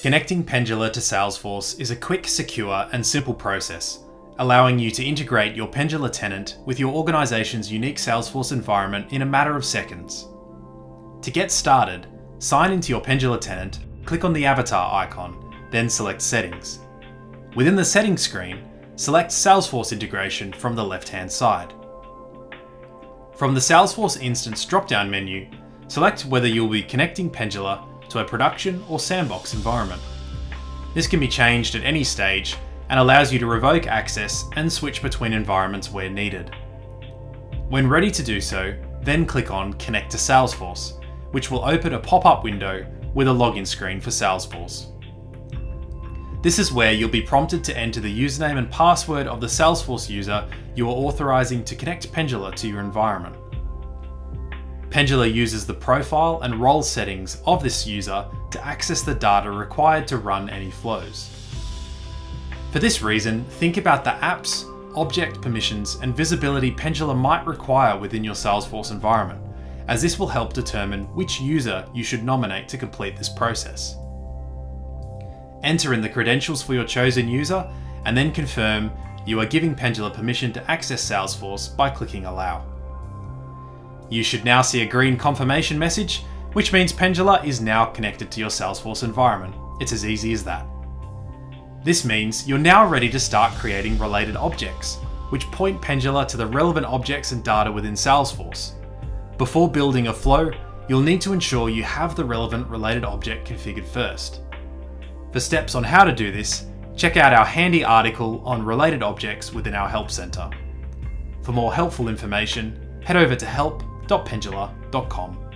Connecting Pendula to Salesforce is a quick, secure, and simple process, allowing you to integrate your Pendula tenant with your organization's unique Salesforce environment in a matter of seconds. To get started, sign into your Pendula tenant, click on the avatar icon, then select Settings. Within the Settings screen, select Salesforce integration from the left-hand side. From the Salesforce instance drop-down menu, select whether you'll be connecting Pendula to a production or sandbox environment. This can be changed at any stage and allows you to revoke access and switch between environments where needed. When ready to do so, then click on Connect to Salesforce, which will open a pop-up window with a login screen for Salesforce. This is where you'll be prompted to enter the username and password of the Salesforce user you are authorizing to connect Pendula to your environment. Pendula uses the profile and role settings of this user to access the data required to run any flows. For this reason, think about the apps, object permissions, and visibility Pendula might require within your Salesforce environment, as this will help determine which user you should nominate to complete this process. Enter in the credentials for your chosen user, and then confirm you are giving Pendula permission to access Salesforce by clicking Allow. You should now see a green confirmation message, which means Pendula is now connected to your Salesforce environment. It's as easy as that. This means you're now ready to start creating related objects, which point Pendula to the relevant objects and data within Salesforce. Before building a flow, you'll need to ensure you have the relevant related object configured first. For steps on how to do this, check out our handy article on related objects within our Help Center. For more helpful information, head over to help www.pendula.com.